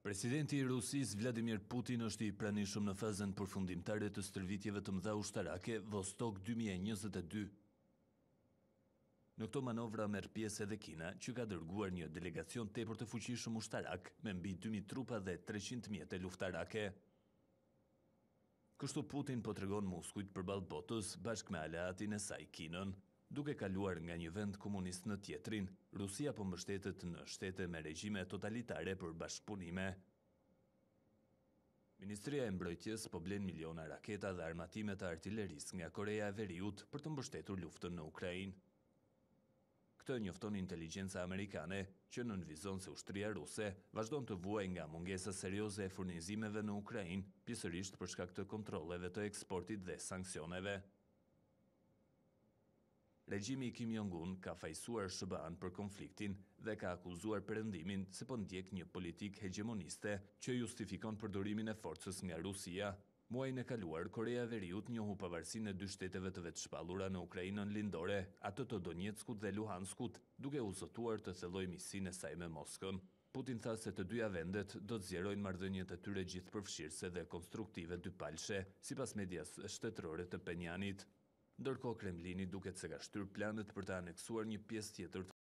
Presidenti i Rusisë, Vladimir Putin është i pranishëm në fazën përfundimtare të stërvitjeve të mëdha ushtarake Vostok dy mijë e njëzet e dy. Në këto manovra merr pjesë edhe Kina, që ka dërguar një delegacion tepër të fuqishëm ushtarak, me mbi dy mijë trupa dhe treqind mjete luftarake. Kështu Putin po tregon muskujt përballë botës bashkë me aleatin e saj Kinën. Duke kaluar nga një vend komunist në tjetrin, Rusia po mbështetet në shtete me regjime totalitare për bashkëpunime. Ministria e Mbrojtjes po blen miliona raketa dhe armatime të artilerisë nga Koreja e Veriut për të mbështetur luftën në Ukrainë. Këtë e njofton inteligjenca amerikane, që nënvizon se ushtria ruse vazhdon të vuajë nga mungesa serioze e furnizimeve në Ukrainë, pjesërisht për shkak të kontrolleve të eksportit dhe sanksioneve. Regjimi i Kim Jong Un ka fajësuar SHBA-në për konfliktin dhe ka akuzuar Perëndimin se po ndjek një politikë hegjemoniste që justifikon përdorimin e forcës nga Rusia. Muajin e kaluar, Koreja e Veriut njohu pavarësinë e dy shteteve të vetëshpallura në Ukrainën lindore, atë të Donetskut dhe Luhanskut, duke u zotuar të thellojë miqësinë e saj me Moskën. Putin tha se të dyja vendet do të zgjerojnë marrëdhëniet e tyre gjithëpërfshirëse dhe konstruktive dypalëshe, sipas medias shtetërore të Phenianit. Ndërkohë, Kremlini duket se ka shtyrë planet për të aneksuar një pjesë tjetër të.